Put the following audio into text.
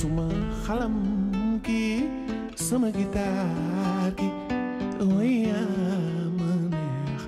suma xalam gi sama gitaar gi way yaa ma neex